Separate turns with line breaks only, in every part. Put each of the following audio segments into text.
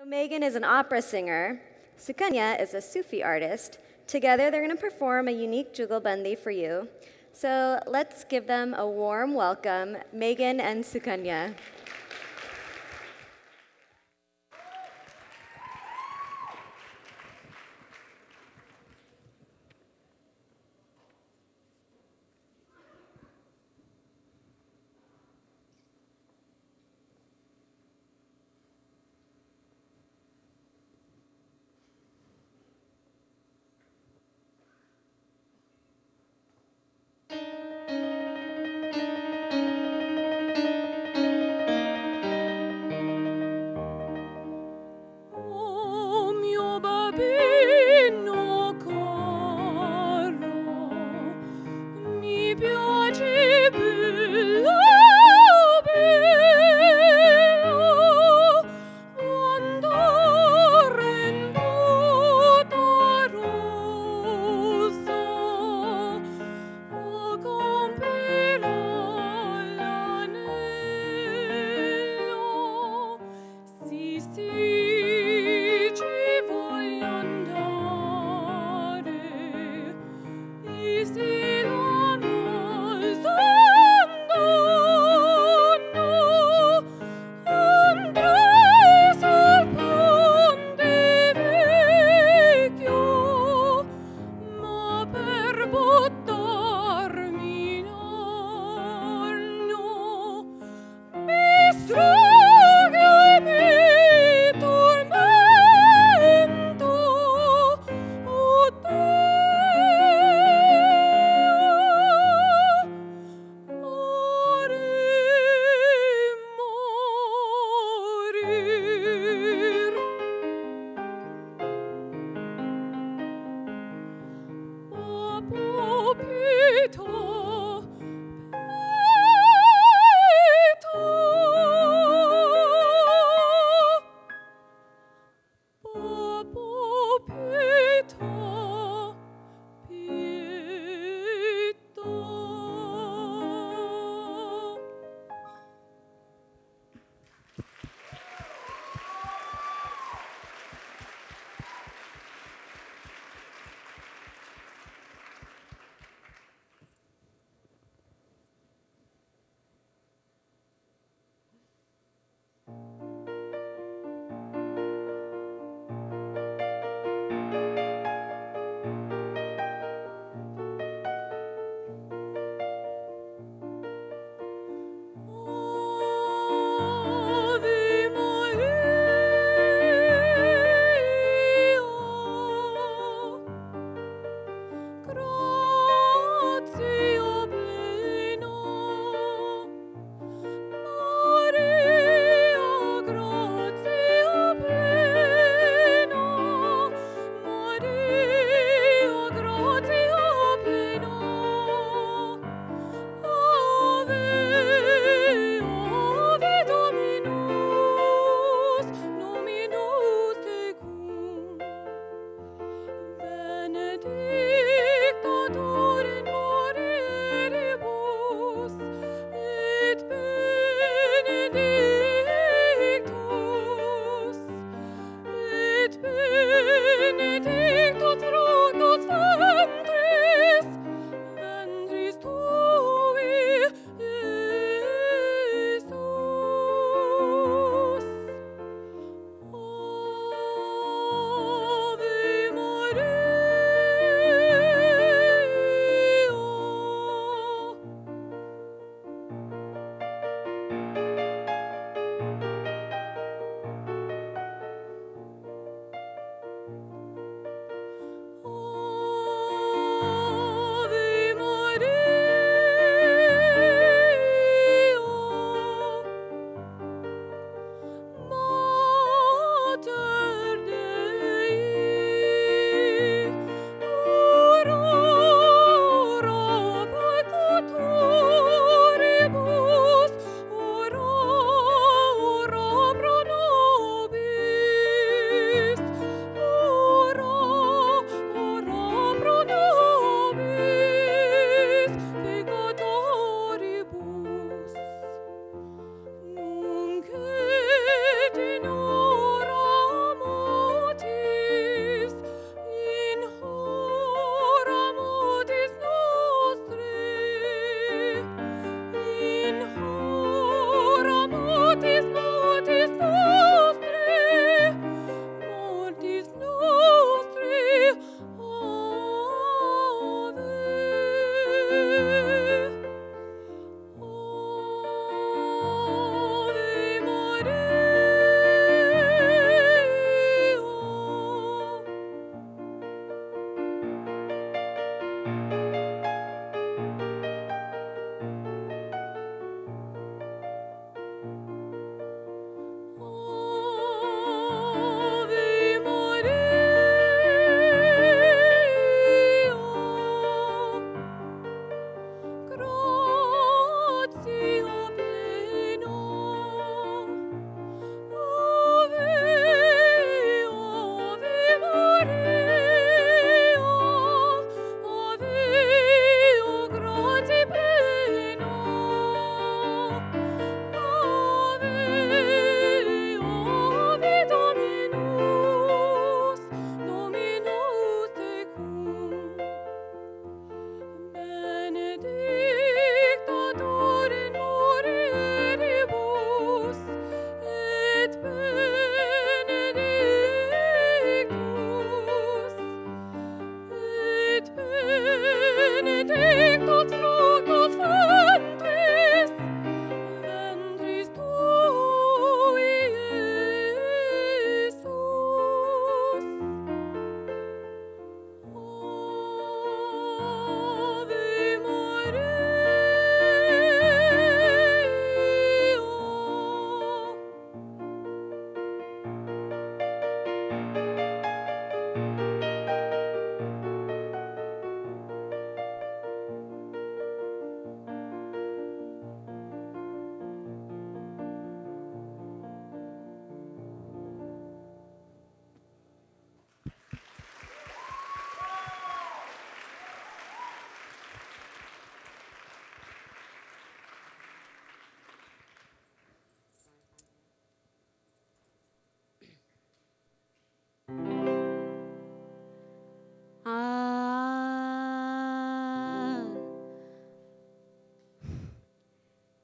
So Megan is an opera singer. Sukanya is a Sufi artist. Together, they're going to perform a unique jugalbandi for you. So let's give them a warm welcome, Megan and Sukanya.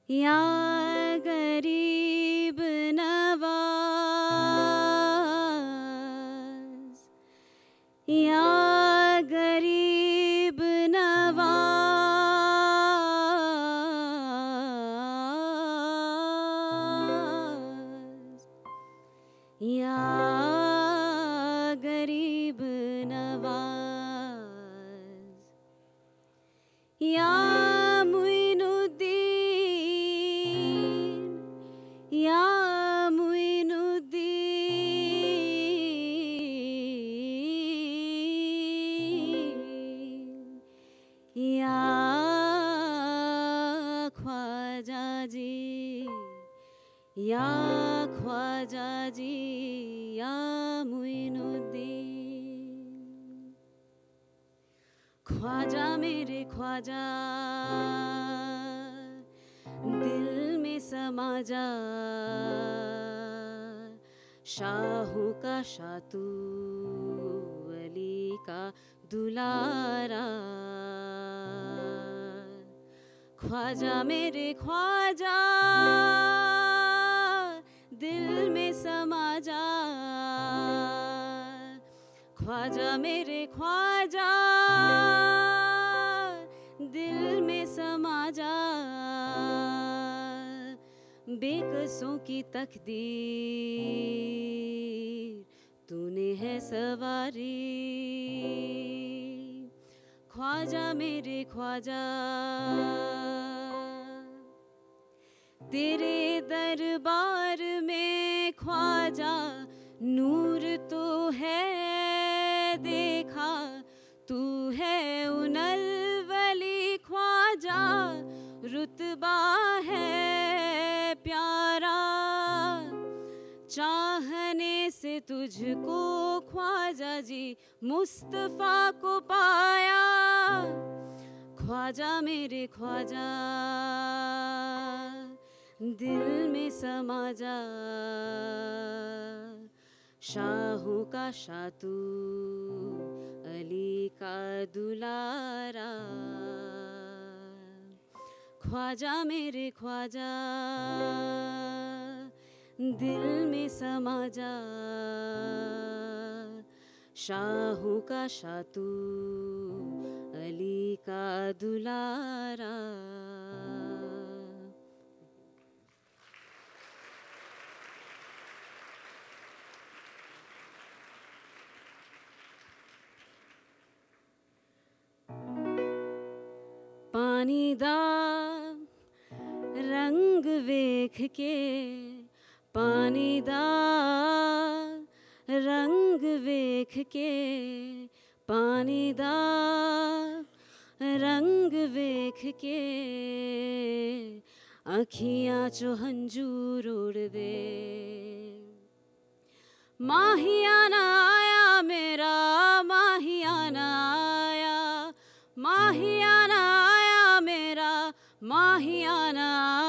Yeah. Khwaja, मेरे ख्वाजा। दिल में समा जा। शाहू का शातू अली का दुलारा। ख्वाजा, मेरे ख्वाजा। दिल में समा जा। ख्वाजा, मेरे ख्वाजा। बेकसों की तकदीर, तूने है सवारी। ख्वाजा मेरे ख्वाजा, तेरे दरबार में ख्वाजा, नूर तो है देखा, तू है उनल वली ख्वाजा, रुतबा है से तुझको ख्वाजा जी, मुस्तफ़ा को पाया। ख्वाजा मेरे ख्वाजा, दिल में समा जा। शाहू का शातू, अली का दुलारा। ख्वाजा मेरे ख्वाजा दिल में समा जा। शाहू का शातू, अली का दुलारा। पानी दा रंग वेख के पानी दा रंग वेख के, पानी दा रंग वेख के अखियाँ चो हंजूर उड़ दे। माहियाना आया मेरा माहियाना आया माहियाना आया मेरा माहियाना आया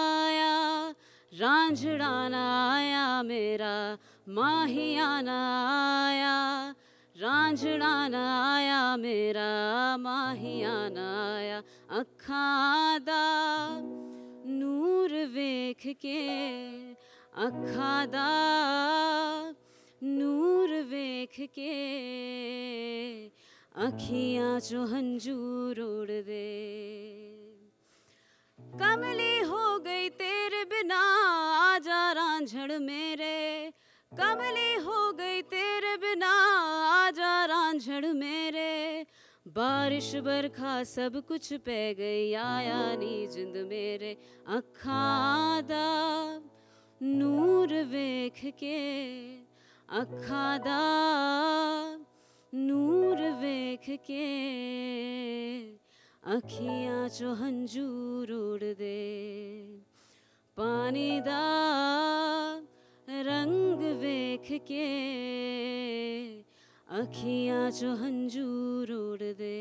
रांझड़ाना आया मेरा, माहियाना आया। रांझड़ाना आया मेरा, माहियाना आया। अखां दा नूर वेख के अखां दा नूर वेख के, अखियाँ चो हंजूर उड़ दे। रांझड़ मेरे। कमली हो गई तेरे बिना, आजा रांझड़ मेरे। बारिश बरखा सब कुछ पै गई, आया नी जिंद मेरे। अखां दा नूर वेख के, अखां दा नूर वेख के। अखियाँ चो हंजूर उड़ दे। पानी दा रंग वेख के अखियाँ चो हंजूर उड़ दे।